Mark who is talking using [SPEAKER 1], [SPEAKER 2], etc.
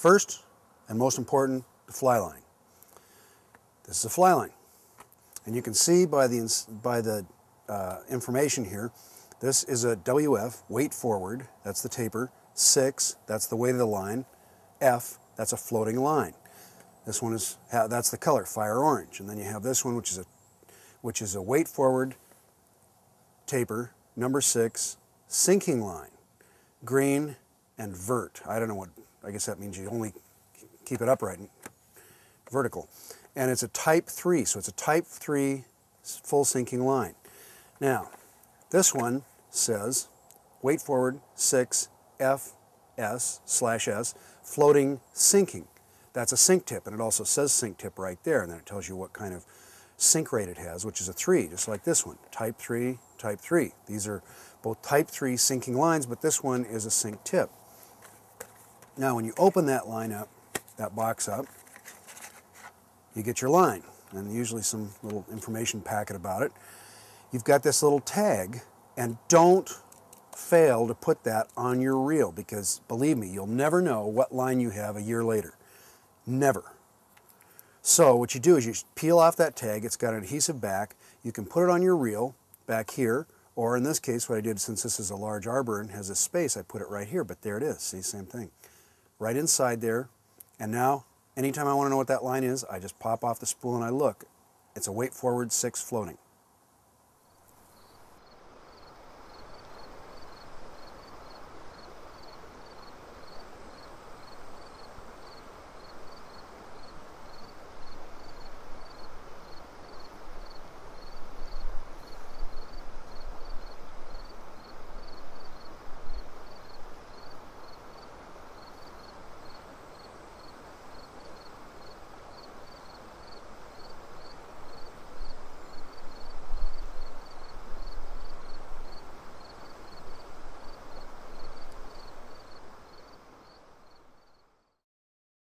[SPEAKER 1] First, and most important, the fly line. This is a fly line. And you can see by the, by the uh, information here, this is a WF, weight forward, that's the taper. 6, that's the weight of the line. F, that's a floating line. This one is, that's the color, fire orange. And then you have this one, which is a, which is a weight forward taper, number 6, sinking line, green and vert. I don't know what, I guess that means you only keep it upright and vertical. And it's a type 3, so it's a type 3 full sinking line. Now, this one says weight forward 6 FS slash S floating sinking. That's a sink tip, and it also says sink tip right there, and then it tells you what kind of sink rate it has, which is a 3, just like this one, type 3, type 3. These are both type 3 sinking lines, but this one is a sink tip. Now, when you open that line up, that box up, you get your line, and usually some little information packet about it. You've got this little tag, and don't fail to put that on your reel because believe me, you'll never know what line you have a year later. Never. So what you do is you peel off that tag, it's got an adhesive back, you can put it on your reel back here, or in this case what I did since this is a large arbor and has a space, I put it right here, but there it is, see, same thing. Right inside there, and now anytime I want to know what that line is, I just pop off the spool and I look. It's a weight forward six floating.